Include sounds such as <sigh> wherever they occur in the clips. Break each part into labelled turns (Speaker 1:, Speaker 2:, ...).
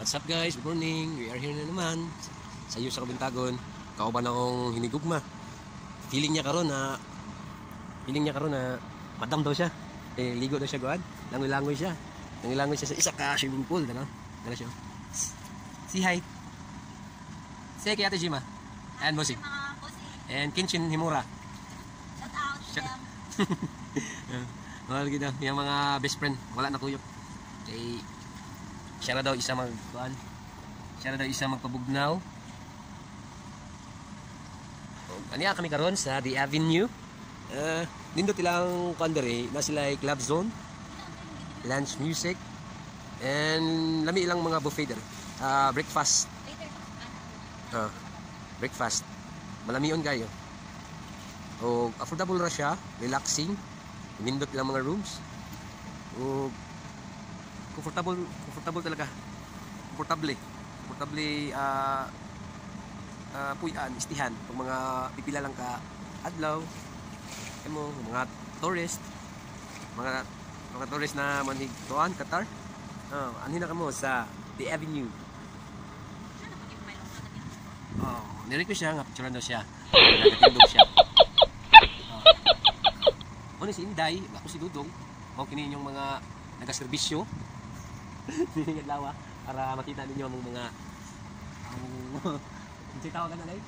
Speaker 1: What's up guys? Good morning. We are here na naman sa iyo sa Kabintagon. Kauban akong hinigugma. Feeling niya karon na feeling niya karon na madam daw siya. Eh ligo daw siya guan. Langoy-langoy siya. Langoy-langoy siya sa isa ka swimming pool, ano? Dala siya. Si hi. Say kay Ate Jima. And
Speaker 2: pusi.
Speaker 1: And Kinchin Himura.
Speaker 2: Shout out
Speaker 1: Shout-. Mga lagi daw, yung mga best friend, wala na kuyok. Kay siya na daw isa mag kuan. Siya na daw isa magpabugnaw. Oh, Aniya kami karon sa The Avenue. Uh, nindot ilang kuan dere, na sila ay club zone, lunch music, and lami ilang mga buffet dere. Ah, breakfast. Ah, breakfast. Malamion kayo. O affordable ra siya, relaxing. Nindot lang mga rooms. O comfortable, comfortable talaga. Comfortable. Comfortable ah ah puyan, istihan pag mga pipila lang ka adlaw. Kamo mga tourist, mga mga tourist na manig tuan Qatar. Ah, ano na kamo sa The Avenue. Oh, nirequest siya nga picturean daw siya. Nagtindog siya. Oh. Ano si Inday, ako si Dudong. Mao kini inyong mga nagaserbisyo. Hindi lawa para makita ninyo ang mga ang Ano tawag na lay?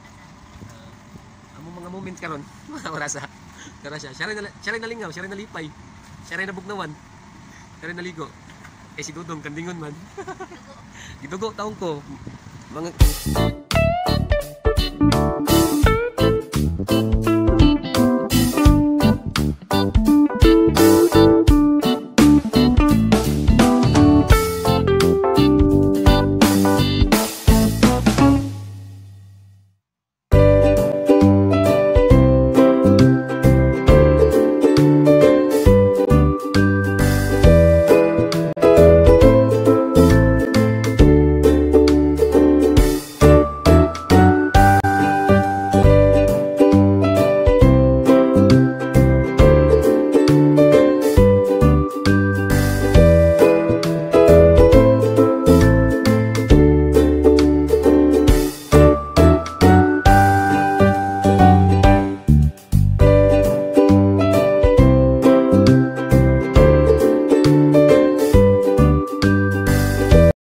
Speaker 1: Ang mga moments karon, mga <laughs> orasa. Tara siya. Siya rin, na- siya rin nalingaw, siya rin nalipay. Siya rin nabugnawan. Siya rin naligo. Eh si Dudong, kandingon man. <laughs> Gidugo taong ko. Mga